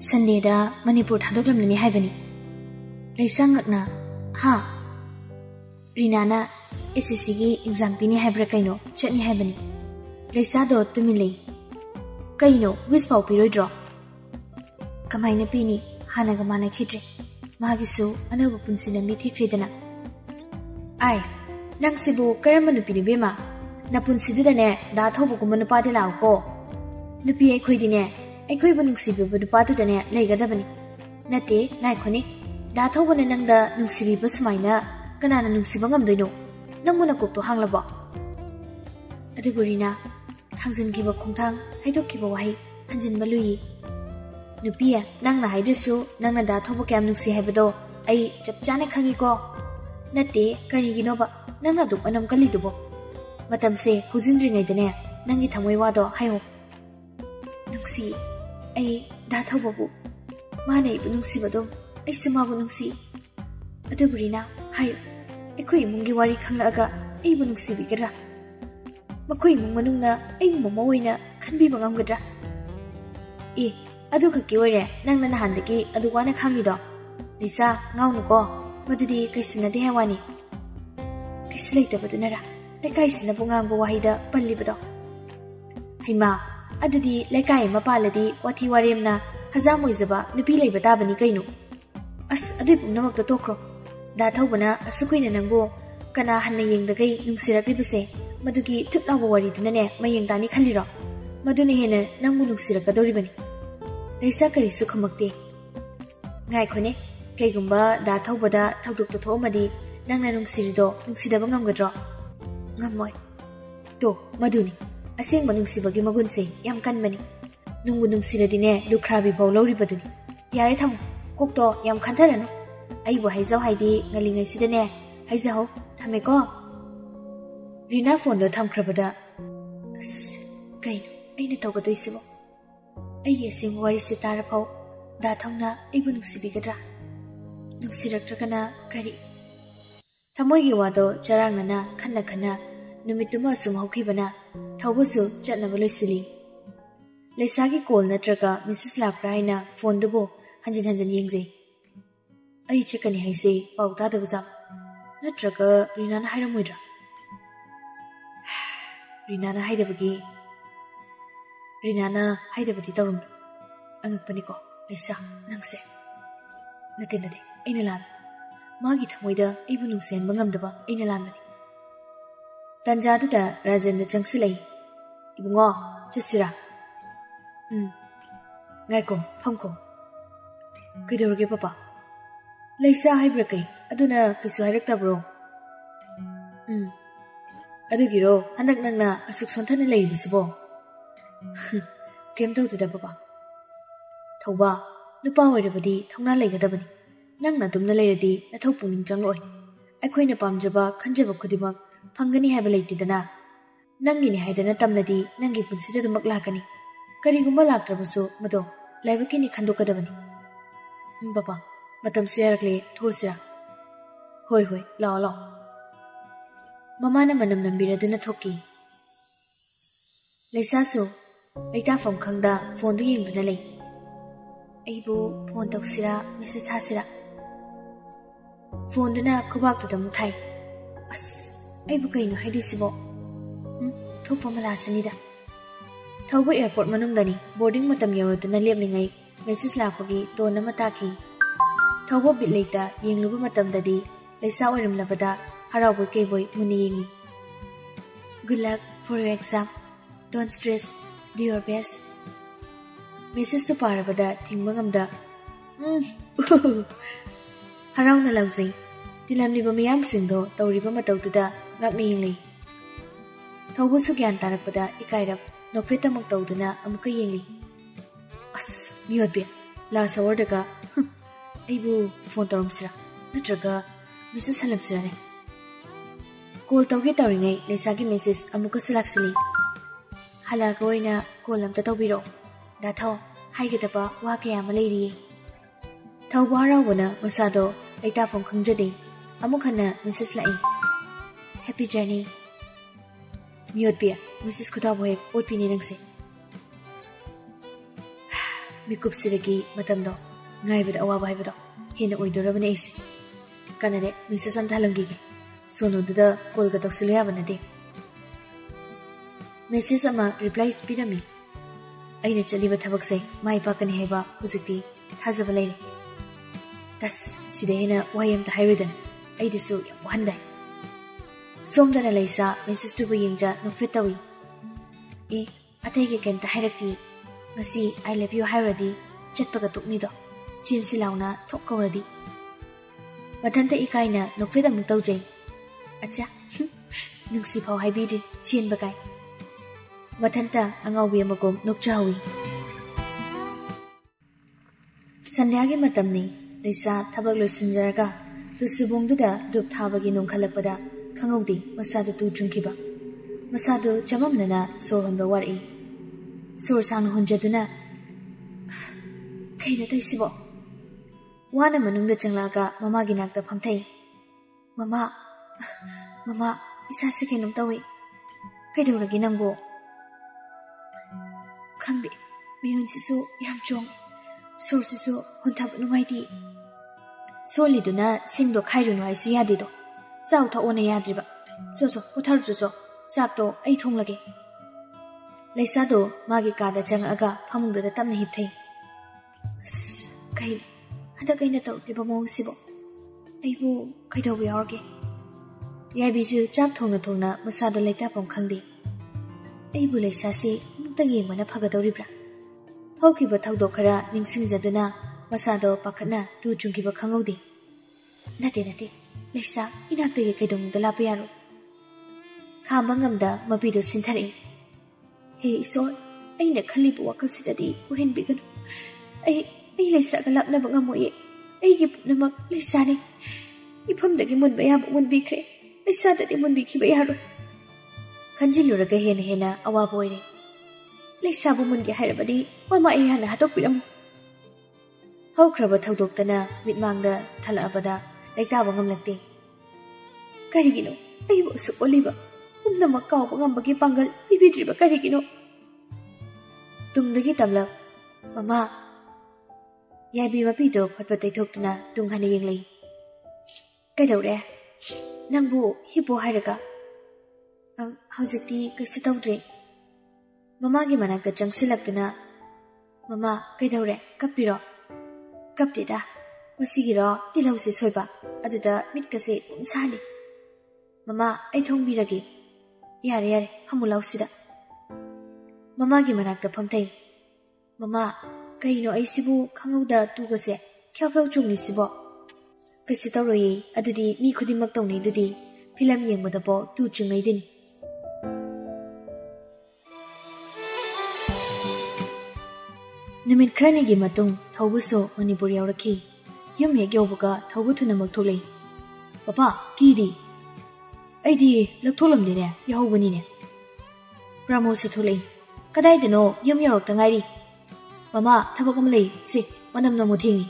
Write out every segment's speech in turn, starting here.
Sunday Manipur thadoklem ni haibani. Leisang nakna ha Rina na SSC gi exam pini haibra kaino, chatni haibani. Leisa do tumi lei. Kaino whiz pau piroi draw. Kamaina pini, hana ga mana khidre magi su anagu punsi na mi thi khridana ai nang sibu karamba nupini bema. Na punsi dudane da thobu kumanu pade lao ko. Nupi ai khoi dine ꯑꯩꯈꯣꯏꯕꯨ ꯅꯨꯡꯁꯤꯕꯤꯕ ꯅꯨꯄꯥꯗꯨꯗꯅꯦ ꯂꯩꯒꯗꯕꯅꯤ ꯅꯠꯇꯦ ꯉꯥꯏꯈꯣꯅꯦ ꯗꯥ ꯊꯧꯕꯅ ꯅꯪꯗ ꯅꯨꯡꯁꯤꯕꯤꯕ ꯁꯨꯃꯥꯏꯅ ꯀꯅꯥꯅ ꯅꯨꯡꯁꯤꯕ ꯉꯝꯗꯣꯏꯅꯣ ꯅꯪꯕꯨ ꯅꯀꯣꯛꯇꯣ ꯍꯥꯡꯂꯕꯣ ꯑꯗꯨꯕꯨ ꯔꯤꯅꯥ ꯊꯥꯡꯖꯤꯟꯈꯤꯕ ꯈꯣꯡꯊꯥꯡ ꯍꯥꯏꯗꯣꯛꯈꯤꯕ ꯋꯥꯍꯩ ꯍꯟꯖꯤꯟꯕ ꯂꯨꯏ ꯅꯨꯄꯤ ꯅꯪꯅ ꯍꯥꯏꯗ꯭ꯔꯁꯨ ꯅꯪꯅ ꯗꯥ ꯊꯧꯕ ꯀꯌꯥꯝ ꯅꯨꯡꯁꯤ ꯍꯥꯏꯕꯗꯣ ꯑꯩ ꯆꯞ ꯆꯥꯅ ꯈꯪꯉꯤꯀꯣ ꯅꯠꯇꯦ ꯀꯔꯤꯒꯤꯅꯣꯕ ꯅꯪꯅ ꯑꯗꯨꯛ ꯑꯅꯝ ꯀꯜꯂꯤꯗꯨꯕꯣ ꯃꯇꯝꯁꯦ ꯍꯧꯖꯤꯟꯗ꯭ꯔꯤꯉꯩꯗꯅꯦ ꯅꯪꯒꯤ ꯊꯃꯣꯏ ꯋꯥꯗꯣ ꯍꯥꯏꯌꯣ ꯅꯨꯡꯁꯤ ꯑꯩ ꯗꯥ ꯊꯧꯕꯕꯨ ꯃꯥꯅ ꯑꯩꯕꯨ ꯅꯨꯡꯁꯤꯕꯗꯣ ꯑꯩꯁꯨ ꯃꯥꯕꯨ ꯅꯨꯡꯁꯤ ꯑꯗꯨꯕꯨ ꯔꯤꯅꯥ ꯍꯥꯏꯌꯨ ꯑꯩꯈꯣꯏ ꯏꯃꯨꯡꯒꯤ ꯋꯥꯔꯤ ꯈꯪꯂꯛꯑꯒ ꯑꯩꯕꯨ ꯅꯨꯡꯁꯤꯕꯤꯒꯗ꯭ꯔꯥ ꯃꯈꯣꯏ ꯏꯃꯨꯡ ꯃꯅꯨꯡꯅ ꯑꯩꯕꯨ ꯃꯃꯥ ꯑꯣꯏꯅ ꯈꯟꯕꯤꯕ ꯉꯝꯒꯗ꯭ꯔꯥ ꯑꯦ ꯑꯗꯨ ꯈꯛꯀꯤ ꯑꯣꯏꯔꯦ ꯅꯪꯅ ꯅꯍꯥꯟꯗꯒꯤ ꯑꯗꯨ ꯋꯥꯅ ꯈꯪꯉꯤꯗꯣ ꯂꯤꯁꯥ ꯉꯥꯎꯅꯨꯀꯣ ꯃꯗꯨꯗꯤ ꯀꯩꯁꯨ ꯅꯠꯇꯦ ꯍꯥꯏꯋꯥꯅꯤ ꯀꯩꯁꯨ ꯂꯩꯇꯕꯗꯨꯅꯔꯥ ꯂꯩꯀꯥꯏꯁꯤꯅꯕꯨ ꯉꯥꯡꯕ ꯋꯥꯍꯩꯗ ꯄꯜꯂꯤꯕꯗꯣ ꯍꯩꯃꯥ adudi lekai mapaladi wathi waremna hazamoi zaba nupi leiba tabani kainu as adui punamak to tokro da thobana asukuina nango kana hanna yengdagai nungsirati bise madugi thutna wari dunane mayeng tani khaliro madune hena nangmu nungsiraka doribani leisa kari sukhamakte ngai khone kaigumba da thobada thakduk to thomadi nangna nungsirido nungsida bangamgadro ngamoi to maduni ꯑꯁꯦꯡꯕ ꯅꯨꯡꯁꯤꯕꯒꯤ ꯃꯒꯨꯟꯁꯦ ꯌꯥꯝ ꯀꯟꯕꯅꯤ ꯅꯨꯡꯕꯨ ꯅꯨꯡꯁꯤꯔꯗꯤꯅꯦ ꯂꯨꯈ꯭ꯔꯥꯕꯤ ꯐꯥꯎ ꯂꯧꯔꯤꯕꯗꯨꯅꯤ ꯌꯥꯔꯦ ꯊꯝꯃꯣ ꯀꯣꯛꯇꯣ ꯌꯥꯝ ꯈꯟꯊꯔꯅꯨ ꯑꯩꯕꯨ ꯍꯥꯏꯖꯧ ꯍꯥꯏꯗꯤ ꯉꯜꯂꯤꯉꯩꯁꯤꯗꯅꯦ ꯍꯥꯏꯖꯍꯧ ꯊꯝꯃꯦꯀꯣ ꯔꯤꯅꯥ ꯐꯣꯟꯗꯣ ꯊꯝꯈ꯭ꯔꯕꯗ ꯑꯁ ꯀꯩꯅꯣ ꯑꯩꯅ ꯇꯧꯒꯗꯣꯏꯁꯤꯕꯣ ꯑꯩꯒꯤ ꯑꯁꯦꯡꯕ ꯋꯥꯔꯤꯁꯦ ꯇꯥꯔꯐꯥꯎ ꯗꯥ ꯊꯧꯅ ꯑꯩꯕꯨ ꯅꯨꯡꯁꯤꯕꯤꯒꯗ꯭ꯔꯥ ꯅꯨꯡꯁꯤꯔꯛꯇ꯭ꯔꯒꯅ ꯀꯔꯤ ꯊꯃꯣꯏꯒꯤ ꯋꯥꯗꯣ ꯆꯔꯥꯡꯅꯅ ꯈꯟꯅ ꯈꯟꯅ ꯅꯨꯃꯤꯠꯇꯨꯃ ꯑꯁꯨꯝ ꯍꯧꯈꯤꯕꯅ ꯊꯧꯕꯁꯨ ꯆꯠꯅꯕ ꯂꯣꯏꯁꯤꯜꯂꯤ ꯂꯩꯁꯥꯒꯤ ꯀꯣꯜ ꯅꯠꯇ꯭ꯔꯒ ꯃꯦꯁꯦꯖ ꯂꯥꯛꯄ꯭ꯔꯥ ꯍꯥꯏꯅ ꯐꯣꯟꯗꯨꯕꯨ ꯍꯟꯖꯤꯟ ꯍꯟꯖꯤꯟ ꯌꯦꯡꯖꯩ ꯑꯩ ꯆꯠꯀꯅꯤ ꯍꯥꯏꯁꯦ ꯄꯥꯎ ꯇꯥꯗꯕꯖꯥ ꯅꯠꯇ꯭ꯔꯒ ꯔꯤꯅꯥꯅ ꯍꯥꯏꯔꯝꯃꯣꯏꯗ꯭ꯔꯥ ꯔꯤꯅꯥꯅ ꯍꯥꯏꯗꯕꯒꯤ ꯔꯤꯅꯥꯅ ꯍꯥꯏꯗꯕꯗꯤ ꯇꯧꯔꯝꯂꯣ ꯑꯉꯛꯄꯅꯤꯀꯣ ꯂꯩꯁꯥ ꯅꯪꯁꯦ ꯅꯠꯇꯦ ꯅꯠꯇꯦ ꯑꯩꯅ ꯂꯥꯟ ꯃꯥꯒꯤ ꯊꯃꯣꯏꯗ ꯑꯩꯕꯨ ꯅꯨꯡꯁꯤꯍꯟꯕ ꯉꯝꯗꯕ ꯑꯩꯅ ꯂꯥꯟꯕꯅꯤ ꯇꯟꯖꯥꯗꯨꯗ ꯔꯥꯖꯦꯟꯗ ꯆꯪꯁꯤꯜꯂꯛꯏ ꯏꯕꯨꯡꯉꯣ ꯆꯠꯁꯤꯔꯥ ꯎꯝ ꯉꯥꯏꯀꯣ ꯐꯝꯀꯣ ꯀꯩꯗꯧꯔꯒꯦ ꯄꯄꯥ ꯂꯩꯁꯥ ꯍꯥꯏꯕ꯭ꯔꯥ ꯀꯩ ꯑꯗꯨꯅ ꯀꯩꯁꯨ ꯍꯥꯏꯔꯛꯇꯕ꯭ꯔꯣ ꯎꯝ ꯑꯗꯨꯒꯤꯔꯣ ꯍꯟꯗꯛ ꯅꯪꯅ ꯑꯁꯨꯛ ꯁꯣꯟꯊꯅ ꯂꯩꯔꯤꯕꯁꯤꯕꯣ ꯀꯩꯝ ꯇꯧꯗꯦꯗ ꯄꯄꯥ ꯊꯧꯕꯥ ꯅꯨꯄꯥ ꯑꯣꯏꯔꯕꯗꯤ ꯊꯧꯅꯥ ꯂꯩꯒꯗꯕꯅꯤ ꯅꯪꯅ ꯑꯗꯨꯝꯅ ꯂꯩꯔꯗꯤ ꯅꯊꯧ ꯄꯨꯛꯅꯤꯡ ꯆꯪꯂꯛꯑꯣꯏ ꯑꯩꯈꯣꯏꯅ ꯄꯥꯝꯖꯕ ꯈꯟꯖꯕ ꯈꯨꯗꯤꯡꯃꯛ ꯐꯪꯒꯅꯤ ꯍꯥꯏꯕ ꯂꯩꯇꯦꯗꯅ ꯅꯪꯒꯤꯅꯤ ꯍꯥꯏꯗꯅ ꯇꯝꯂꯗꯤ ꯅꯪꯒꯤ ꯄꯨꯟꯁꯤꯗ ꯑꯗꯨꯃꯛ ꯂꯥꯛꯀꯅꯤ ꯀꯔꯤꯒꯨꯝꯕ ꯂꯥꯛꯇ꯭ꯔꯕꯁꯨ ꯃꯗꯣ ꯂꯥꯏꯕꯛꯀꯤꯅꯤ ꯈꯟꯗꯣꯛꯀꯗꯕꯅꯤ ꯎꯝ ꯄꯄꯥ ꯃꯇꯝꯁꯨ ꯌꯥꯔꯛꯂꯦ ꯊꯣꯛꯑꯁꯤꯔꯥ ꯍꯣꯏ ꯍꯣꯏ ꯂꯥꯛꯑꯣ ꯂꯥꯛꯑꯣ ꯃꯃꯥꯅ ꯃꯅꯝ ꯅꯝꯕꯤꯔꯗꯨꯅ ꯊꯣꯛꯈꯤ ꯂꯩꯁꯥꯁꯨ ꯂꯩꯇꯥꯐꯝ ꯈꯪꯗ ꯐꯣꯟꯗꯨ ꯌꯦꯡꯗꯨꯅ ꯂꯩ ꯑꯩꯕꯨ ꯐꯣꯟ ꯇꯧꯁꯤꯔꯥ ꯃꯦꯁꯦꯖ ꯊꯥꯁꯤꯔꯥ ꯐꯣꯟꯗꯨꯅ ꯈꯨꯕꯥꯛꯇꯨꯗ ꯑꯃꯨꯛ ꯊꯥꯏ ꯑꯁ ꯑꯩꯕꯨ ꯀꯩꯅꯣ ꯍꯥꯏꯗꯣꯏꯁꯤꯕꯣ ꯎꯝ ꯊꯣꯛꯄ ꯑꯃ ꯂꯥꯛꯁꯅꯤꯗ ꯊꯧꯕ ꯑꯦꯌꯥꯔꯄꯣꯔꯠ ꯃꯅꯨꯡꯗꯅꯤ ꯕꯣꯔꯗꯤꯡ ꯃꯇꯝ ꯌꯧꯔꯗꯨꯅ ꯂꯦꯞꯂꯤꯉꯩ ꯃꯦꯁꯦꯖ ꯂꯥꯛꯄꯒꯤ ꯇꯣꯟ ꯑꯃ ꯇꯥꯈꯤ ꯊꯧꯕ ꯕꯤꯠ ꯂꯩꯇ ꯌꯦꯡꯂꯨꯕ ꯃꯇꯝꯗꯗꯤ ꯂꯩꯁꯥ ꯑꯣꯏꯔꯝꯂꯕꯗ ꯍꯔꯥꯎꯕꯣꯏ ꯀꯩꯕꯣꯏ ꯃꯨꯟꯅ ꯌꯦꯡꯉꯤ good luck for your exam don't stress do your best ꯃꯦꯁꯦꯖꯇꯨ ꯄꯥꯔꯕꯗ ꯊꯤꯡꯕ ꯉꯝꯗ ꯎꯝ ꯍꯔꯥꯎꯅ ꯂꯥꯎꯖꯩ ꯇꯤꯜꯂꯝꯂꯤꯕ ꯃꯤꯌꯥꯝꯁꯤꯡꯗꯣ ꯇꯧꯔꯤꯕ ꯃꯇꯧꯗꯨꯗ ꯉꯛꯅ ꯌꯦꯡꯂꯤ ꯊꯧꯕꯁꯨ ꯒ꯭ꯌꯥꯟ ꯇꯥꯔꯛꯄꯗ ꯏꯀꯥꯏꯔꯞ ꯅꯣꯛꯐꯦꯠꯇꯃꯛ ꯇꯧꯗꯨꯅ ꯑꯃꯨꯛꯀ ꯌꯦꯡꯂꯤ ꯑꯁ ꯃꯤꯑꯣꯠꯄꯤ ꯂꯥꯁ ꯑꯋꯥꯔꯗꯒ ꯑꯩꯕꯨ ꯐꯣꯟ ꯇꯧꯔꯝꯁꯤꯔꯥ ꯅꯠꯇ꯭ꯔꯒ ꯃꯦꯁꯦꯖ ꯍꯜꯂꯝꯁꯤꯔꯅꯦ ꯀꯣꯜ ꯇꯧꯒꯦ ꯇꯧꯔꯤꯉꯩ ꯂꯩꯁꯥꯒꯤ ꯃꯦꯁꯦꯖ ꯑꯃꯨꯛꯀꯁꯨ ꯂꯥꯛꯁꯤꯜꯂꯤ ꯍꯜꯂꯛꯑꯒ ꯑꯣꯏꯅ ꯀꯣꯜ ꯑꯝꯇ ꯇꯧꯕꯤꯔꯛꯑꯣ ꯗꯥꯊꯧ ꯍꯥꯏꯒꯗꯕ ꯋꯥ ꯀꯌꯥ ꯑꯃ ꯂꯩꯔꯤꯌꯦ ꯊꯧꯕ ꯍꯔꯥꯎꯕꯅ ꯃꯁꯥꯗꯣ ꯂꯩꯇꯥꯐꯝ ꯈꯪꯖꯗꯦ ꯑꯃꯨꯛ ꯍꯟꯅ ꯃꯦꯁꯦꯖ ꯂꯥꯛꯏ Happy journey. Miot biya, Mrs. Kudaboy, old pininang si. Mikup silagi matam do. Ngay bada awa bay bada. Hina uy dora bana isi. Kanade, Mrs. Anthalangi ge. Sono duda kolgatok silaya bana de. Mrs. Ama reply pirami. Aina chaliba thabak say, mai pakani heba, huzikti, thazabalay. Tas, sida hina wayam ta hairudan. Aidisu, wahanday. ಸೋಮದನ ಲೈಸ ಮೆಸಸ್ ಟು ಬುಯಿಂಗ ನೊಫೆತ್ತವಿ ಏ ಅಥೈಗೆ ಕೆಂತ ಹೈರಕ್ತಿ ಮಸಿ ಐ ಲವ್ ಯು ಹೈರದಿ ಚತ್ಪಗ ತುಕ್ನಿದೋ ಚಿನ್ಸಿ ಲಾವ್ನ ಥೊಕ್ಕವರದಿ ಮಧಂತ ಇಕಾಯ್ನ ನೊಫೆದ ಮುಕ್ತೌಜೈ ಅಚ್ಚ ನುಗ್ಸಿ ಭಾವ ಹೈಬಿರಿ ಚಿಯನ್ ಬಕಾಯ್ ಮಧಂತ ಅಂಗಾವಿ ಮಗೋಮ್ ನುಕ್ಚಾವಿ ಸಂಧ್ಯಾಗೆ ಮತಮ್ನಿ ಲೈಸ ಥಬಗ್ ಲೋಸಿಂಜರಗ ತುಸಿಬೊಂಗ್ದುದ ದುಪ್ ಥಾಬಗೆ ನುಂಖಲಕ್ಪದ kangudi masada tu junki ba. Masada jamam nana sohan bawar i. Sor san hunjaduna. Kaya nanti si bo. wana manungda jenglaga mama ginakda pamtai. Mama, mama, isa sekenung tawi, Kaya dulu lagi nanggo. Kangdi, mihun si su yam jong. so si su hun tap nungai di. Soli duna sing do kairu nungai si yadi do. ꯆꯥꯎ ꯊꯛꯑꯣꯅ ꯌꯥꯗ꯭ꯔꯤꯕ ꯆꯣ ꯆꯣ ꯄꯣꯊꯥꯔꯨꯆꯣ ꯆꯣ ꯆꯥꯛꯇꯣ ꯑꯩ ꯊꯣꯡꯂꯒꯦ ꯂꯩꯁꯥꯗꯣ ꯃꯥꯒꯤ ꯀꯥꯗ ꯆꯪꯉꯛꯑꯒ ꯐꯃꯨꯡꯗꯨꯗ ꯇꯞꯅ ꯍꯤꯞꯊꯩ ꯑꯁ ꯀꯩꯅꯣ ꯍꯟꯗꯛ ꯑꯩꯅ ꯇꯧꯔꯛꯂꯤꯕ ꯃꯑꯣꯡꯁꯤꯕꯣ ꯑꯩꯕꯨ ꯀꯩꯗꯧꯕ ꯌꯥꯎꯔꯒꯦ ꯌꯥꯏꯕꯤꯁꯨ ꯆꯥꯛ ꯊꯣꯡꯅ ꯊꯣꯡꯅ ꯃꯁꯥꯗꯣ ꯂꯩꯇꯥꯐꯝ ꯈꯪꯗꯦ ꯑꯩꯕꯨ ꯂꯩꯁꯥꯁꯤ ꯑꯃꯨꯛꯇꯪ ꯌꯦꯡꯕꯅ ꯐꯒꯗꯧꯔꯤꯕ꯭ꯔꯥ ꯍꯧꯈꯤꯕ ꯊꯧꯗꯣꯛ ꯈꯔ ꯅꯤꯡꯁꯤꯡꯖꯗꯨꯅ ꯃꯁꯥꯗꯣ ꯄꯥꯈꯠꯅ ꯇꯨ ꯆꯨꯡꯈꯤꯕ ꯈꯪꯍꯧꯗꯦ ꯅꯠꯇꯦ ꯅꯠꯇꯦ ꯂꯩꯁꯥ ꯏꯅꯥꯛꯇꯒꯤ ꯀꯩꯗꯧꯅꯨꯡꯗ ꯂꯥꯞꯄ ꯌꯥꯔꯣꯏ ꯈꯥꯝꯕ ꯉꯝꯗ ꯃꯄꯤꯗꯣ ꯁꯤꯟꯊꯔꯛꯏ ꯍꯦ ꯏꯁꯣꯔ ꯑꯩꯅ ꯈꯜꯂꯤꯕ ꯋꯥꯈꯜꯁꯤꯗꯗꯤ ꯑꯣꯏꯍꯟꯕꯤꯒꯅꯨ ꯑꯩ ꯑꯩ ꯂꯩꯁꯥꯒ ꯂꯥꯞꯅꯕ ꯉꯝꯃꯣꯏꯌꯦ ꯑꯩꯒꯤ ꯄꯨꯝꯅꯃꯛ ꯂꯩꯁꯥꯅꯤ ꯏꯐꯝꯗꯒꯤ ꯃꯨꯟꯕ ꯌꯥꯕ ꯃꯨꯟꯕꯤꯈ꯭ꯔꯦ ꯂꯩꯁꯥꯗꯗꯤ ꯃꯨꯟꯕꯤꯈꯤꯕ ꯌꯥꯔꯣꯏ ꯈꯟꯖꯤꯜꯂꯨꯔꯒ ꯍꯦꯟꯅ ꯍꯦꯟꯅ ꯑꯋꯥꯕ ꯑꯣꯏꯔꯦ ꯂꯩꯁꯥꯕꯨ ꯃꯨꯟꯒꯦ ꯍꯥꯏꯔꯕꯗꯤ ꯃꯃꯥ ꯑꯩ ꯍꯥꯟꯅ ꯍꯥꯠꯇꯣꯛꯄꯤꯔꯝꯃꯨ ꯍꯧꯈ꯭ꯔꯕ ꯊꯧꯗꯣꯛꯇꯅ ꯃꯤꯠꯃꯥꯡꯗ ꯊꯜꯂꯛꯑꯕꯗ ಲೆಕ್ಕಾವಂಗಂ ಲಂತೆ ಕರಿಗಿನೋ ಐವ ಸುಕೊಲಿಬ ತುಂಬ ಕಾವು ಗಂಬಗೆ ಪಾಂಗಲ್ ಪಿಬಿದ್ರಿಬ ಕರಿಗಿನೋ ತುಂಗದಗಿ ತಮ್ಲಬ್ ಮಮಾ ಯಾಬಿ ಮಪಿದೋ ಫಟ್ಪ ತೈಥೋಕ್ತನ ತುಂಗನ ಯಂಗ್ಲೈ ಕೈದೌರೆ ನಂಬು ಹಿಬೋ ಹಾರಗ ಹೌಜಿಕ್ತಿ ಕೈಸು ತೌದ್ರೆ ಮಮಾಗೆ ಮನಕ ಚಂಗ್ಸಿಲಕ್ತನ ಮಮಾ ಕೈದೌರೆ ಕಪ್ಪಿರೋ ಕಪ್ತಿದ ಮಸಿಗಿರೋ ತಿಲೌಸೆ ಸೋಯ್ಬಾ ꯑꯗꯨꯗ ꯃꯤꯠꯀꯁꯦ ꯄꯨꯝꯁꯥꯅꯤ ꯃꯃꯥ ꯑꯩ ꯊꯣꯡꯕꯤꯔꯒꯦ ꯌꯥꯔꯦ ꯌꯥꯔꯦ ꯐꯝꯃꯨ ꯂꯥꯎꯁꯤꯗ ꯃꯃꯥꯒꯤ ꯃꯅꯥꯛꯇ ꯐꯝꯊꯩ ꯃꯃꯥ ꯀꯩꯅꯣ ꯑꯩꯁꯤꯕꯨ ꯈꯪꯍꯧꯗ ꯇꯨꯒꯁꯦ ꯈ꯭ꯌꯥꯎ ꯈ꯭ꯌꯥꯎ ꯆꯣꯡꯂꯤꯁꯤꯕꯣ ꯀꯩꯁꯨ ꯇꯧꯔꯣꯏꯌꯦ ꯑꯗꯨꯗꯤ ꯃꯤ ꯈꯨꯗꯤꯡꯃꯛ ꯇꯧꯅꯩꯗꯨꯗꯤ ꯐꯤꯂꯝ ꯌꯦꯡꯕꯗꯕꯣ ꯇꯨ ꯆꯨꯡꯉꯩꯗꯨꯅꯤ ꯅꯨꯃꯤꯠ ꯈꯔꯅꯤꯒꯤ ꯃꯇꯨꯡ ꯊꯧꯕꯁꯨ ꯃꯅꯤꯄꯨꯔ ꯌꯧꯔꯛꯈꯤ ꯌꯨꯝ ꯍꯦꯛ ꯌꯧꯕꯒ ꯊꯧꯕ ꯊꯨꯅꯃꯛ ꯊꯣꯛꯂꯛꯏ ꯄꯄꯥ ꯀꯤꯗꯤ ꯑꯩꯗꯤ ꯂꯧꯊꯣꯛꯂꯝꯗꯦꯅꯦ ꯌꯥꯍꯧꯕꯅꯤꯅꯦ ꯄ꯭ꯔꯃꯣꯗꯁꯨ ꯊꯣꯛꯂꯛꯏ ꯀꯗꯥꯏꯗꯅꯣ ꯌꯨꯝ ꯌꯧꯔꯛꯇ ꯉꯥꯏꯔꯤ ꯃꯃꯥ ꯊꯕꯛ ꯑꯃ ꯂꯩ ꯁꯤ ꯃꯅꯝ ꯅꯝꯃꯨ ꯊꯦꯡꯉꯤ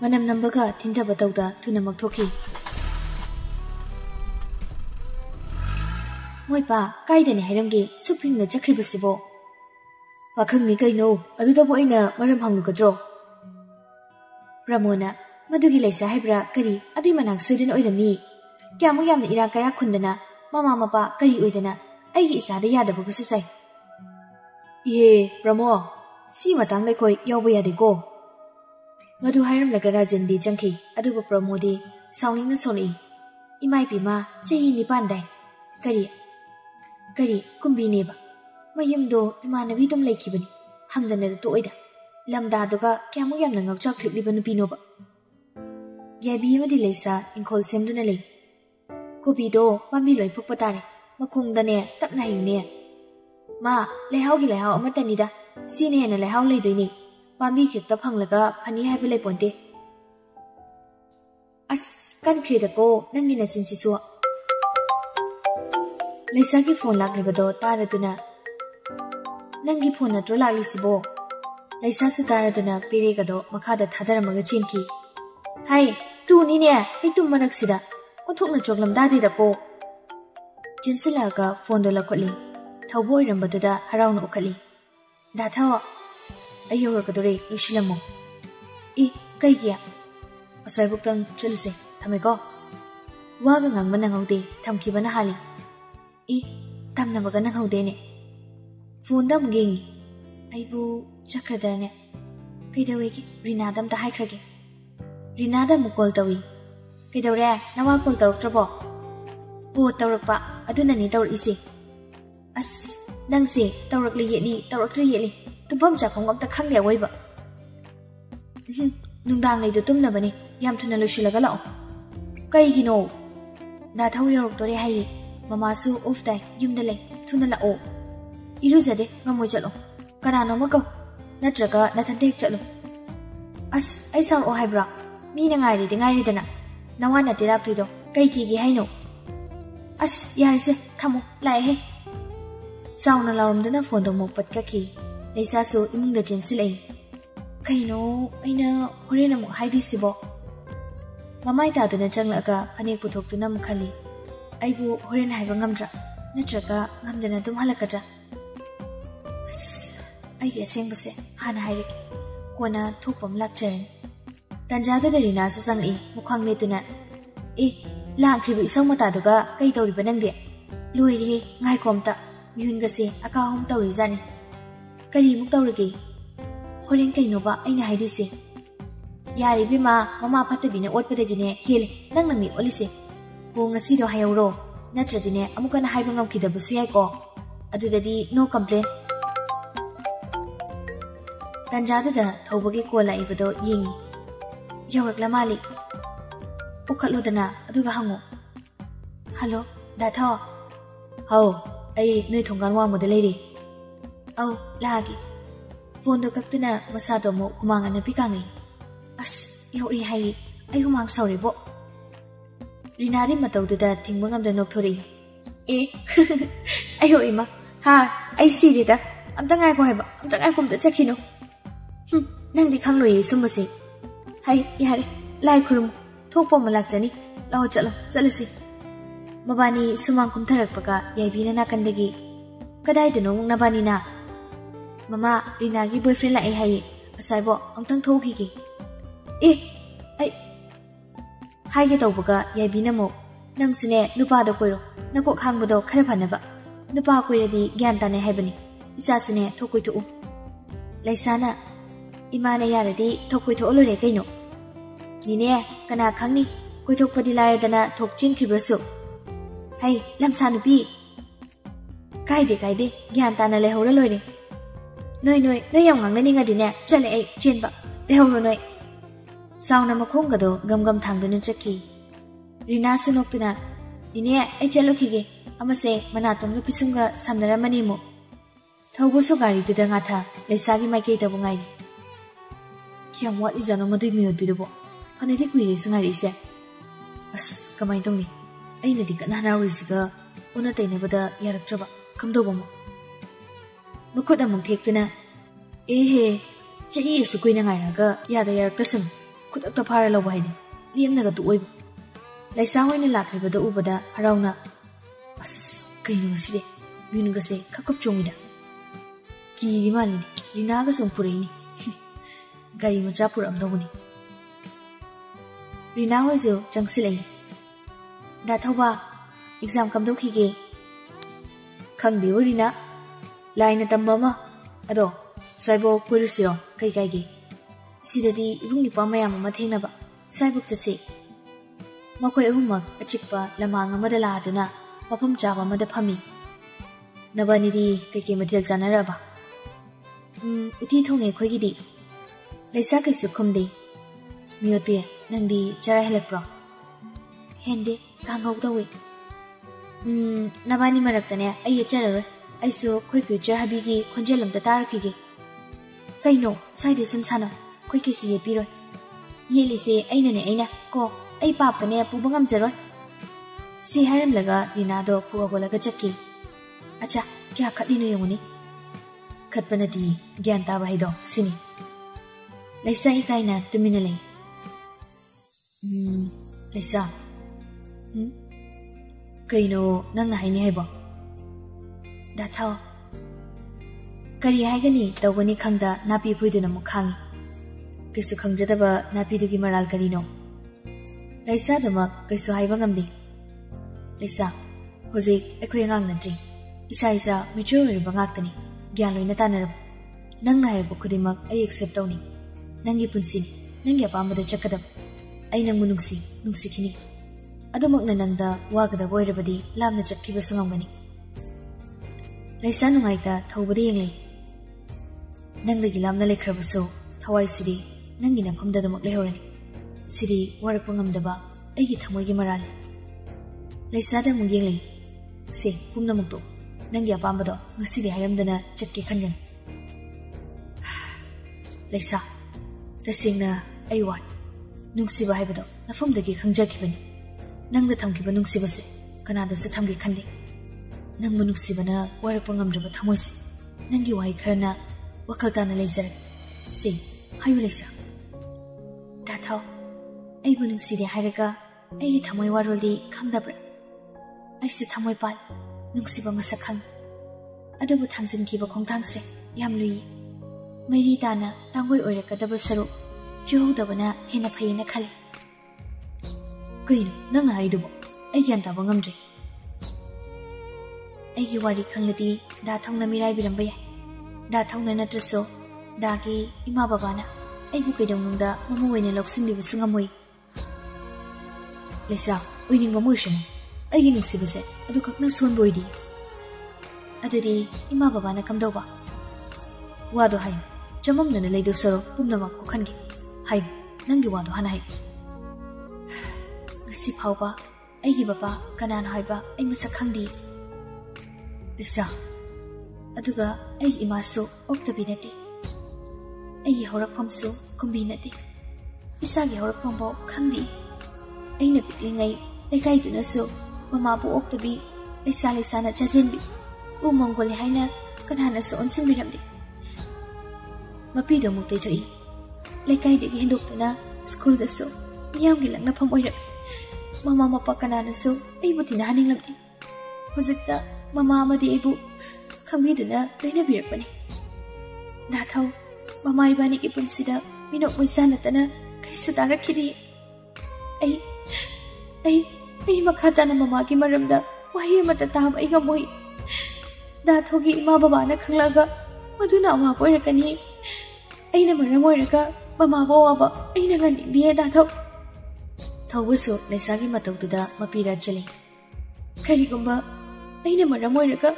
ꯃꯅꯝ ꯅꯝꯕꯒ ꯊꯤꯟꯊꯕ ꯇꯧꯗ ꯊꯨꯅꯃꯛ ꯊꯣꯛꯈꯤ ꯃꯣꯏ ꯄꯥ ꯀꯥꯏꯗꯅꯦ ꯍꯥꯏꯔꯝꯒꯦ ꯁꯨꯛ ꯐꯤꯡꯅ ꯆꯠꯈ꯭ꯔꯤꯕꯁꯤꯕꯣ ꯄꯥꯈꯪꯅꯤ ꯀꯩꯅꯣ ꯑꯗꯨꯗꯕꯨ ꯑꯩꯅ ꯃꯔꯝ ꯍꯪꯂꯨꯒꯗ꯭ꯔꯣ Ramona, madugi laisa haibra kari adui manang soidana oiramni. Kyamu yamna ira kara khundana mama mapa kari oidana aigi isada yadaba kasu sai. Ihe, Ramo, si matang lai khoi yawba yade go. Madu hairam laga Rajan di jangki aduba Ramo di sauning na soni. Imai pima chahi nipan dai. Kari, kari kumbi neba. Mayam do imanabi dum lai kibani. Hangdana da to oida. lamdaaduga kyaamuk yamna ngakchak thikliba nupinoba yaibi amadi leisa inkhol semduna lei kobido mami loi phukpa tare makungdane tapna hingne ma lehaugi lehau amatanida sine hena lehau leidoine pambi khekta phanglaga phani haiba lei ponte as kan khreda ko nangi na chinsi so leisa ki phone lagle bado tare tuna nangi phone na tro lagli sibo ꯂꯩꯁꯥꯁꯨ ꯇꯥꯔꯗꯨꯅ ꯄꯦꯔꯦꯒꯗꯣ ꯃꯈꯥꯗ ꯊꯥꯗꯔꯝꯃꯒ ꯆꯦꯟꯈꯤ ꯍꯥꯏ ꯇꯨꯅꯤꯅꯦ ꯑꯩ ꯇꯨꯝ ꯃꯔꯛꯁꯤꯗ ꯑꯣꯟꯊꯣꯛꯅ ꯆꯣꯛꯂꯝꯗꯥꯗꯦꯗꯀꯣ ꯆꯦꯟꯁꯤꯜꯂꯛꯑꯒ ꯐꯣꯟꯗꯣ ꯂꯧꯈꯠꯂꯤ ꯊꯧꯕ ꯑꯣꯏꯔꯝꯕꯗꯨꯗ ꯍꯔꯥꯎꯅ ꯎꯈꯠꯂꯤ ꯗꯥꯊꯥꯎ ꯑꯩ ꯌꯧꯔꯛꯀꯗꯣꯔꯦ ꯂꯣꯏꯁꯤꯜꯂꯝꯃꯣ ꯏ ꯀꯩꯒꯤ ꯑꯁꯥꯏꯕꯨꯛꯇꯪ ꯆꯠꯂꯨꯁꯦ ꯊꯝꯃꯦꯀꯣ ꯋꯥꯒ ꯉꯥꯡꯕ ꯅꯪꯍꯧꯗꯦ ꯊꯝꯈꯤꯕꯅ ꯍꯥꯜꯂꯤ ꯏ ꯇꯝꯅꯕꯒ ꯅꯪꯍꯧꯗꯦꯅꯦ ꯐꯣꯟꯗ ꯑꯃꯨꯛ ꯌꯦꯡꯉꯤ ꯑꯩꯕꯨ ꯆꯠꯈ꯭ꯔꯗ꯭ꯔꯅꯦ ꯀꯩꯗꯧꯋꯦꯒꯦ ꯔꯤꯅꯥꯗ ꯑꯝꯇ ꯍꯥꯏꯈ꯭ꯔꯒꯦ ꯔꯤꯅꯥꯗ ꯑꯃꯨꯛ ꯀꯣꯜ ꯇꯧꯏ ꯀꯩꯗꯧꯔꯦ ꯅꯋꯥ ꯀꯣꯜ ꯇꯧꯔꯛꯇ꯭ꯔꯕꯣ ꯀꯣꯜ ꯇꯧꯔꯛꯄ ꯑꯗꯨꯅꯅꯤ ꯇꯧꯔꯛꯏꯁꯦ ꯑꯁ ꯅꯪꯁꯦ ꯇꯧꯔꯛꯂꯤ ꯌꯦꯠꯂꯤ ꯇꯧꯔꯛꯇ꯭ꯔꯤ ꯌꯦꯠꯂꯤ ꯇꯨꯝꯐꯝ ꯆꯥꯐꯝ ꯑꯝꯇ ꯈꯪꯗꯦ ꯑꯋꯣꯏꯕ ꯅꯨꯡꯗꯥꯡꯂꯩꯗꯣ ꯇꯨꯝꯅꯕꯅꯤ ꯌꯥꯝ ꯊꯨꯅ ꯂꯣꯏꯁꯤꯜꯂꯒ ꯂꯥꯛꯑꯣ ꯀꯩꯒꯤꯅꯣ ꯗꯥꯊꯧ ꯌꯧꯔꯛꯇꯣꯔꯦ ꯍꯥꯏꯌꯦ ꯃꯃꯥꯁꯨ ꯑꯣꯐ ꯇꯥꯏ ꯌꯨꯝꯗ ꯂꯩ ꯊꯨꯅ ꯂꯥꯛꯑꯣ ꯏꯔꯨꯖꯗꯦ ꯉꯝꯃꯣꯏ ꯆꯠꯂꯣ ꯀꯅꯥꯅꯣꯃ ꯀꯧ chalo kanano ma ko natraga nathante hek chalo as ai sang o haibra mi na ngai ri de ngai ri dana nawa na te rap thuido kai ki gi haino as yar se thamo lai he sao na lawram dana phone do mo pat ka ki leisa su imung da ꯑꯩꯒꯤ ꯑꯁꯦꯡꯕꯁꯦ ꯍꯥꯟꯅ ꯍꯥꯏꯔꯛꯀꯦ ꯀꯣꯟꯅ ꯊꯣꯛꯄ ꯑꯃ ꯂꯥꯛꯆꯔꯅꯤ ꯇꯟꯖꯥꯗꯨꯗ ꯔꯤꯅꯥꯁꯨ ꯆꯪꯉꯛꯏ ꯃꯨꯈꯥꯡ ꯃꯦꯠꯇꯨꯅ ꯑꯦ ꯂꯥꯡꯈ꯭ꯔꯤꯕ ꯏꯁꯧ ꯃꯇꯥꯗꯨꯒ ꯀꯩ ꯇꯧꯔꯤꯕ ꯅꯪꯗꯤ ꯂꯣꯏꯔꯦꯍꯦ ꯉꯥꯏꯈꯣ ꯑꯝꯇ ꯃꯤꯍꯨꯟꯒꯁꯦ ꯑꯀꯥ ꯑꯍꯨꯝ ꯇꯧꯔꯤꯖꯥꯠꯅꯤ ꯀꯔꯤꯃꯨꯛ ꯇꯧꯔꯒꯦ ꯍꯣꯔꯦꯟ ꯀꯩꯅꯣꯕ ꯑꯩꯅ ꯍꯥꯏꯗꯣꯏꯁꯦ ꯌꯥꯔꯦ ꯏꯕꯦꯝꯃ ꯃꯃꯥ ꯐꯠꯇꯕꯤꯅ ꯑꯣꯠꯄꯗꯒꯤꯅꯦ ꯍꯦꯜꯂꯦ ꯅꯪꯅ ꯃꯤ ꯑꯣꯠꯂꯤꯁꯦ ꯍꯣ ꯉꯁꯤꯗꯣ ꯍꯥꯏꯍꯧꯔꯣ ꯅꯠꯇ꯭ꯔꯗꯤꯅꯦ ꯑꯃꯨꯛꯀꯅ ꯍꯥꯏꯕ ꯉꯝꯈꯤꯗꯕꯁꯨ ꯌꯥꯏꯀꯣ ꯑꯗꯨꯗꯗꯤ ꯅꯣ ꯀꯝꯄ꯭ꯂꯦꯟ ꯇꯟꯖꯥꯗꯨꯗ ꯊꯧꯕꯒꯤ ꯀꯣꯜ ꯂꯥꯛꯏꯕꯗꯣ ꯌꯦꯡꯉꯤ ꯌꯧꯔꯛꯂ ꯃꯥꯜꯂꯤ ꯎꯈꯠꯂꯨꯗꯅ ꯑꯗꯨꯒ ꯍꯪꯉꯨ ꯍꯜꯂꯣ ꯗꯥꯊꯥꯎ ꯍꯧ ꯑꯩ ꯅꯣꯏ ꯊꯣꯡꯒꯥꯟ ꯋꯥꯡꯃꯗ ꯂꯩꯔꯤ ꯑꯧ ꯂꯥꯛꯑꯒꯦ ꯐꯣꯟꯗꯣ ꯀꯛꯇꯨꯅ ꯃꯁꯥꯗꯣ ꯑꯃꯨꯛ ꯍꯨꯃꯥꯡ ꯑꯅꯄꯤ ꯀꯥꯡꯉꯤ ꯑꯁ ꯌꯧꯔꯤ ꯍꯥꯏꯌꯦ ꯑꯩ ꯍꯨꯃꯥꯡ ꯁꯧꯔꯤꯕꯣ ꯔꯤꯅꯥꯗꯤ ꯃꯇꯧꯗꯨꯗ ꯊꯤꯡꯕ ꯉꯝꯗ ꯅꯣꯛꯊꯣꯔꯛꯏ ꯑꯦ ꯑꯩꯍꯣ ꯏꯃꯥ ꯍꯥ ꯑꯩ ꯁꯤꯔꯦꯗ ꯑꯝꯇ ꯉꯥꯏꯈꯣ ꯍꯥꯏꯕ ꯑꯝꯇ ꯉꯥꯏꯈꯣ ꯑꯝꯇ ꯆꯠꯈꯤꯅꯨ ꯅꯪꯗꯤ ꯈꯪꯂꯣꯏꯌꯦ ꯁꯨꯝꯕꯁꯦ ꯍꯩ ꯌꯥꯔꯦ ꯂꯥꯏ ꯈꯨꯔꯨꯝ ꯊꯣꯛꯄ ꯑꯃ ꯂꯥꯛꯆꯅꯤ ꯂꯥꯛꯑꯣ ꯆꯠꯂꯣ ꯆꯠꯂꯁꯤ ꯃꯕꯥꯅꯤ ꯁꯨꯃꯥꯡ ꯀꯨꯝꯊꯔꯛꯄꯒ ꯌꯥꯏꯕꯤꯅ ꯅꯥꯀꯟꯗꯒꯤ ꯀꯗꯥꯏꯗꯅꯣ ꯑꯃꯨꯛ ꯅꯕꯥꯅꯤꯅ ꯃꯃꯥ ꯔꯤꯅꯥꯒꯤ ꯕꯣꯏꯐ꯭ꯔꯦꯟ ꯂꯥꯛꯑꯦ ꯍꯥꯏꯌꯦ ꯑꯁꯥꯏꯕꯣ ꯑꯃꯨꯛꯇꯪ ꯊꯣꯛꯈꯤꯒꯦ ꯑꯦ ꯑꯩ ꯍꯥꯏꯒꯦ ꯇꯧꯕꯒ ꯌꯥꯏꯕꯤꯅ ꯑꯃꯨꯛ ꯅꯪꯁꯨꯅꯦ ꯅꯨꯄꯥꯗꯣ ꯀꯣꯏꯔꯣ ꯅꯀꯣꯛ ꯍꯥꯡꯕꯗꯣ ꯈꯔ ꯐꯅꯕ ꯅꯨꯄꯥ ꯀꯣꯏꯔꯗꯤ ꯒ꯭ꯌꯥꯟ ꯇꯥꯅꯩ ꯍꯥꯏꯕꯅꯤ ꯏꯆꯥꯁꯨꯅꯦ ꯊꯣꯛ ꯀꯣꯏꯊꯣꯛꯎ ꯂꯩꯁꯥꯅ ꯏꯃꯥꯅ ꯌꯥꯔꯗꯤ ꯊꯣꯛ ꯀꯣꯏꯊꯣꯛꯑ ꯂꯣꯏꯔꯦ ꯀꯩꯅꯣ ꯅꯤꯅꯦ ꯀꯅꯥ ꯈꯪꯅꯤ ꯀꯣꯏꯊꯣꯛꯄꯗꯤ ꯂꯥꯏꯔꯗꯅ ꯊꯣꯛ ꯆꯦꯟꯈꯤꯕ꯭ꯔꯁꯨ ꯍꯩ ꯂꯝꯁꯥ ꯅꯨꯄꯤ ꯀꯥꯏꯗꯦ ꯀꯥꯏꯗꯦ ꯒ꯭ꯌꯥꯟ ꯇꯥꯅ ꯂꯩꯍꯧꯔ ꯂꯣꯏꯔꯦ ꯅꯣꯏ ꯅꯣꯏ ꯅꯣꯏ ꯌꯥꯝ ꯉꯥꯡꯅꯅꯤꯡꯉꯗꯤꯅꯦ ꯆꯠꯂꯦ ꯑꯩ ꯆꯦꯟꯕ ꯂꯩꯍꯧꯔꯣ ꯅꯣꯏ ꯁꯥꯎꯅ ꯃꯈꯣꯡꯒꯗꯣ ꯒꯝ ꯒꯝ ꯊꯥꯡꯗꯨꯅ ꯆꯠꯈꯤ ꯔꯤꯅꯥꯁꯨ ꯅꯣꯛꯇꯨꯅ ꯅꯤꯅꯦ ꯑꯩ ꯆꯠꯂꯨꯈꯤꯒꯦ ꯑꯃꯁꯦ ꯃꯅꯥꯇꯣꯟꯒ ꯄꯤꯁꯨꯝꯒ ꯁꯝꯅꯔꯝꯃꯅꯤ ꯑꯃꯨꯛ ꯊꯧꯕꯁꯨ ꯒꯥꯔꯤꯗꯨꯗ ꯉꯥꯊ ꯂꯩꯁꯥꯒꯤ ꯃꯥꯏꯀꯩꯗꯕꯨ ꯉꯥꯏꯔꯤ kiyam wat i jano madu miyot bi dobo pani de kuire sungai ri se as kamai tong ni ai na di kana na ri si ga ona tai ne bada yarak traba kam do bomo mukho da mung thek tuna eh, he chahi su kui na ngai ra ga ya da yarak ta sim khud ta phara lo bai ni liam na ga tu oi lai sa wai ni la khai bada u bada harau na as kai ni si de minu ga se khakop chongi da ki ri ma ni ri na ga song pure ꯒꯥꯔꯤ ꯃꯆꯥ ꯄꯨꯔꯛꯑꯝꯗꯧꯕꯅꯤ ꯔꯤꯅꯥ ꯍꯣꯏꯁꯨ ꯆꯪꯁꯤꯜꯂꯛꯏ ꯗꯥ ꯊꯧꯕꯥ ꯑꯦꯛꯖꯥꯝ ꯀꯝꯗꯧꯈꯤꯒꯦ ꯈꯪꯗꯦꯕꯣ ꯔꯤꯅꯥ ꯂꯥꯏꯅ ꯇꯝꯕ ꯑꯃ ꯑꯗꯣ ꯁ꯭ꯋꯥꯏꯕꯣꯛ ꯀꯣꯏꯔꯨꯁꯤꯔꯣ ꯀꯩ ꯀꯥꯏꯒꯦ ꯁꯤꯗꯗꯤ ꯏꯕꯨꯡ ꯏꯄ꯭ꯋꯥ ꯃꯌꯥꯝ ꯑꯃ ꯊꯦꯡꯅꯕ ꯁ꯭ꯋꯥꯏꯕꯣꯛ ꯆꯠꯁꯤ ꯃꯈꯣꯏ ꯑꯍꯨꯝꯃꯛ ꯑꯆꯤꯛꯄ ꯂꯝꯍꯥꯡ ꯑꯃꯗ ꯂꯥꯛꯗꯨꯅ ꯃꯐꯝ ꯆꯥꯕ ꯑꯃꯗ ꯐꯝꯃꯤ ꯅꯕꯥꯅꯤꯗꯤ ꯀꯩꯀꯩ ꯃꯊꯦꯜ ꯆꯥꯅꯔꯕ ꯎꯝ ꯎꯇꯤ ꯊꯣꯡꯉꯦ ꯑꯩꯈꯣꯏꯒꯤꯗꯤ ꯂꯩꯁꯥ ꯀꯩꯁꯨ ꯈꯨꯝꯗꯦ ꯃꯤꯑꯣꯠꯄꯤ ꯅꯪꯗꯤ ꯆꯔꯥ ꯍꯦꯜꯂꯛꯄ꯭ꯔꯣ ꯍꯦꯟꯗꯦ ꯀꯥꯡꯍꯧ ꯇꯧꯏ ꯎꯝ ꯅꯕꯥꯅꯤ ꯃꯔꯛꯇꯅꯦ ꯑꯩ ꯌꯦꯠꯆꯔꯔꯣꯏ ꯑꯩꯁꯨ ꯑꯩꯈꯣꯏ ꯐ꯭ꯌꯨꯆꯔ ꯍꯥꯕꯤꯒꯤ ꯈꯣꯟꯖꯦꯜ ꯑꯝꯇ ꯇꯥꯔꯛꯈꯤꯒꯦ ꯀꯩꯅꯣ ꯁ꯭ꯋꯥꯏꯗ ꯁꯨꯝ ꯁꯥꯟꯅꯧ ꯑꯩꯈꯣꯏ ꯀꯩꯁꯨ ꯌꯦꯠꯄꯤꯔꯣꯏ ꯌꯦꯠꯂꯤꯁꯦ ꯑꯩꯅꯅꯦ ꯑꯩꯅ ꯀꯣ ꯑꯩ ꯄꯥꯞꯀꯅꯦ ꯄꯨꯕ ꯉꯝꯖꯔꯣꯏ ꯁꯤ ꯍꯥꯏꯔꯝꯂꯒ ꯔꯤꯅꯥꯗꯣ ꯐꯨꯒꯠꯂꯒ ꯆꯠꯈꯤ ꯑꯆꯥ ꯀꯌꯥ ꯈꯠꯂꯤꯅꯣ ꯌꯦꯡꯉꯨꯅꯤ ꯈꯠꯄꯅꯗꯤ ꯒ꯭ꯌꯥꯟ ꯇꯥꯕ ꯍꯥꯏꯗꯣ ꯁꯤꯅꯤ ꯂꯩꯁꯥ ꯏꯀꯥꯏꯅ ꯇꯨꯃꯤꯟꯅ ꯂꯩ ꯎꯝ ꯂꯩꯁꯥ ꯎꯝ ꯀꯩꯅꯣ ꯅꯪꯅ ꯍꯥꯏꯅꯤ ꯍꯥꯏꯕꯣ ꯗꯥꯊꯥꯎ ꯀꯔꯤ ꯍꯥꯏꯒꯅꯤ ꯇꯧꯒꯅꯤ ꯈꯪꯗ ꯅꯥꯄꯤ ꯐꯣꯏꯗꯨꯅ ꯑꯃꯨꯛ ꯈꯥꯡꯉꯤ ꯀꯩꯁꯨ ꯈꯪꯖꯗꯕ ꯅꯥꯄꯤꯗꯨꯒꯤ ꯃꯔꯥꯜ ꯀꯔꯤꯅꯣ ꯂꯩꯁꯥꯗꯃꯛ ꯀꯩꯁꯨ ꯍꯥꯏꯕ ꯉꯝꯗꯦ ꯂꯩꯁꯥ ꯍꯧꯖꯤꯛ ꯑꯩꯈꯣꯏ ꯑꯉꯥꯡ ꯅꯠꯇ꯭ꯔꯤ ꯏꯁꯥ ꯏꯁꯥ ꯃꯦꯆ꯭ꯌꯣꯔ ꯑꯣꯏꯔꯕ ꯉꯥꯛꯇꯅꯤ ꯒ꯭ꯌꯥꯟ ꯂꯣꯏꯅ ꯇꯥꯅꯔꯕ ꯅꯪꯅ ꯍꯥꯏꯔꯛꯄ ꯈꯨꯗꯤꯡꯃꯛ ꯑꯩ ꯑꯦꯛꯁꯦꯞ ꯇꯧꯅꯤ Nangi punsin, nangi apamada chakadab. Ay nang munungsi, nungsi kini. Adumag na nang da wagada boyrabadi lam na chakkiba sangamani. Laysa nungay ta thawbadi yang lay. Nang dagi lam na lekrabaso, thawai sidi, nangi na pamda dumag lehorani. Sidi warapangam daba, ay gitamoy gimaral. Laysa da mung yang lay. Si, pumna mung to. Nangi apamada, ngasidi hayam dana chakki kanyan. Lisa. ꯇꯁꯦꯡꯅ ꯑꯩ ꯋꯥꯏ ꯅꯨꯡꯁꯤꯕ ꯍꯥꯏꯕꯗꯣ ꯅꯐꯝꯗꯒꯤ ꯈꯪꯖꯈꯤꯕꯅꯤ ꯅꯪꯗ ꯊꯝꯈꯤꯕ ꯅꯨꯡꯁꯤꯕꯁꯦ ꯀꯅꯥꯗꯁꯨ ꯊꯝꯒꯦ ꯈꯟꯗꯦ ꯅꯪꯕꯨ ꯅꯨꯡꯁꯤꯕꯅ ꯋꯥꯔꯛꯄ ꯉꯝꯗ꯭ꯔꯕ ꯊꯃꯣꯏꯁꯦ ꯅꯪꯒꯤ ꯋꯥꯍꯩ ꯈꯔꯅ ꯋꯥꯈꯜ ꯇꯥꯅ ꯂꯩꯖꯔꯒꯦ ꯁꯤ ꯍꯥꯏꯌꯨ ꯂꯩꯁꯥ ꯗꯥꯊꯥꯎ ꯑꯩꯕꯨ ꯅꯨꯡꯁꯤꯗꯦ ꯍꯥꯏꯔꯒ ꯑꯩꯒꯤ ꯊꯃꯣꯏ ꯋꯥꯔꯣꯜꯗꯤ ꯈꯪꯗꯕ꯭ꯔꯥ ꯑꯩꯁꯦ ꯊꯃꯣꯏ ꯄꯥꯜ ꯅꯨꯡꯁꯤꯕ ꯃꯁꯛ ꯈꯪꯉꯤ ꯑꯗꯨꯕꯨ ꯊꯥꯡꯖꯤꯟꯈꯤꯕ ꯈꯣꯡꯊꯥꯡꯁꯦ ꯌꯥꯝ ꯂꯨꯏ ꯃꯩꯔꯤ ꯇꯥꯅ ꯇꯥꯡꯒꯣꯏ ꯑꯣꯏꯔꯛꯀꯗꯕ ꯁꯔꯨꯛ ꯆꯨꯍꯧꯗꯕꯅ ꯍꯦꯟꯅ ꯐꯩꯌꯦꯅ ꯈꯜꯂꯤ ꯀꯩꯅꯣ ꯅꯪꯅ ꯍꯥꯏꯗꯨꯕꯣ ꯑꯩ ꯒ꯭ꯌꯥꯟ ꯇꯥꯕ ꯉꯝꯗ꯭ꯔꯦ ꯑꯩꯒꯤ ꯋꯥꯔꯤ ꯈꯪꯂꯗꯤ ꯗꯥ ꯊꯧꯅ ꯃꯤꯔꯥꯏꯕꯤꯔꯝꯕ ꯌꯥꯏ ꯗꯥ ꯊꯧꯅ ꯅꯠꯇ꯭ꯔꯁꯨ ꯗꯥꯒꯤ ꯏꯃꯥ ꯕꯕꯥꯅ ꯑꯩꯕꯨ ꯀꯩꯗꯧꯅꯨꯡꯗ ꯃꯃꯨ ꯑꯣꯏꯅ ꯂꯧꯁꯤꯟꯕꯤꯕꯁꯨ ꯉꯝꯃꯣꯏ ꯂꯩꯁꯥ ꯑꯣꯏꯅꯤꯡꯕ ꯑꯣꯏꯁꯅꯨ ꯑꯩꯒꯤ ꯅꯨꯡꯁꯤꯕꯁꯦ ꯑꯗꯨꯈꯛꯅ ꯁꯣꯟꯕ ꯑꯣꯏꯗꯤ ꯑꯗꯨꯗꯤ ꯏꯃꯥ ꯕꯕꯥꯅ ꯀꯝꯗꯧꯕ ꯋꯥꯗꯣ ꯍꯥꯏꯌꯨ ꯆꯃꯝꯅꯅ ꯂꯩꯗꯧ ꯁꯔꯨꯛ ꯄꯨꯝꯅꯃꯛ ꯀꯣꯛꯍꯟꯒꯦ ꯍꯥꯏꯌꯨ ꯅꯪꯒꯤ ꯋꯥꯗꯣ ꯍꯥꯟꯅ ꯍꯥꯏꯌꯨ ꯉꯁꯤ ꯐꯥꯎꯕ ꯑꯩꯒꯤ ꯕꯕꯥ ꯀꯅꯥꯅꯣ ꯍꯥꯏꯕ ꯑꯩ ꯃꯁꯛ ꯈꯪꯗꯦ ꯂꯤꯁꯥ ꯑꯗꯨꯒ ꯑꯩꯒꯤ ꯏꯃꯥꯁꯨ ꯑꯣꯛꯇꯕꯤ ꯅꯠꯇꯦ ꯑꯩꯒꯤ ꯍꯧꯔꯛꯐꯝꯁꯨ ꯀꯨꯝꯕꯤ ꯅꯠꯇꯦ ꯏꯁꯥꯒꯤ ꯍꯧꯔꯛꯐꯝꯐꯥꯎ ꯈꯪꯗꯦ ꯑꯩꯅ ꯄꯤꯛꯂꯤꯉꯩ ꯂꯩꯀꯥꯏꯗꯨꯅꯁꯨ ꯃꯃꯥꯕꯨ ꯑꯣꯛꯇꯕꯤ ꯂꯩꯁꯥ ꯂꯩꯁꯥꯅ ꯆꯥꯖꯤꯟꯕꯤ ꯎ ꯃꯪꯒꯣꯜꯂꯤ ꯍꯥꯏꯅ ꯀꯅꯥꯅꯁꯨ ꯑꯣꯟꯁꯤꯟꯕꯤꯔꯝꯗꯦ ꯃꯄꯤꯗꯣ ꯑꯃꯨꯛ ꯇꯩꯊꯣꯛꯏ ꯂꯩꯀꯥꯏꯗꯒꯤ ꯍꯦꯟꯗꯣꯛꯇꯨꯅ ꯁ꯭ꯀꯨꯜꯗꯁꯨ ꯃꯤꯌꯥꯝꯒꯤ ꯂꯛꯅꯐꯝ ꯑꯣꯏꯔꯛꯏ ꯃꯃꯥ ꯃꯄꯥ ꯀꯅꯥꯅꯁꯨ ꯑꯩꯕꯨ ꯇꯤꯟꯅꯍꯟꯅꯤꯡꯂꯝꯗꯦ ꯍꯧꯖꯤꯛꯇ ꯃꯃꯥ ꯑꯃꯗꯤ ꯑꯩꯕꯨ ꯈꯪꯕꯤꯗꯨꯅ ꯂꯣꯏꯅꯕꯤꯔꯛꯄꯅꯤ ꯗꯥꯊꯧ ꯃꯃꯥ ꯏꯕꯥꯅꯤꯒꯤ ꯄꯨꯟꯁꯤꯗ ꯃꯤꯅꯣꯛ ꯃꯩꯁꯥ ꯅꯠꯇꯅ ꯀꯩꯁꯨ ꯇꯥꯔꯛꯈꯤꯗꯦ ꯑꯩ ꯑꯩ ꯑꯩ ꯃꯈꯥ ꯇꯥꯅ ꯃꯃꯥꯒꯤ ꯃꯔꯝꯗ ꯋꯥꯍꯩ ꯑꯃꯠꯇ ꯇꯥꯕ ꯑꯩ ꯉꯝꯃꯣꯏ ꯗꯥꯊꯧꯒꯤ ꯏꯃꯥ ꯕꯕꯥꯅ ꯈꯪꯂꯛꯑꯒ ꯃꯗꯨꯅ ꯑꯋꯥꯕ ꯑꯣꯏꯔꯛꯀꯅꯤ ꯑꯩꯅ ꯃꯔꯝ ꯑꯣꯏꯔꯒ ꯃꯃꯥꯕꯨ ꯑꯋꯥꯕ ꯑꯩꯅ ꯉꯟꯅꯤꯡꯗꯦ ꯗꯥꯊꯧ ꯊꯧꯕꯁꯨ ꯂꯩꯁꯥꯒꯤ ꯃꯇꯧꯗꯨꯗ ꯃꯄꯤꯔꯥ ꯆꯜꯂꯤ ꯀꯔꯤꯒꯨꯝꯕ ꯑꯩꯅ ꯃꯔꯝ ꯑꯣꯏꯔꯒ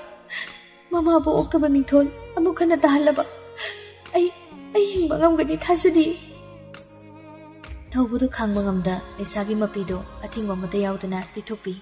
ꯃꯃꯥꯕꯨ ꯑꯣꯛꯇꯕ ꯃꯤꯡꯊꯣꯜ ꯑꯃꯨꯛ ꯍꯟꯅ ꯇꯥꯍꯜꯂꯕ ꯑꯩ ꯑꯩ ꯍꯤꯡꯕ ꯉꯝꯒꯅꯤ ꯊꯥꯖꯗꯦ ꯊꯧꯕꯗꯨ ꯈꯥꯡꯕ ꯉꯝꯗ ꯂꯩꯁꯥꯒꯤ ꯃꯄꯤꯗꯣ ꯑꯊꯤꯡꯕ ꯑꯃꯠꯇ ꯌꯥꯎꯗꯅ ꯇꯩꯊꯣꯛꯄꯤ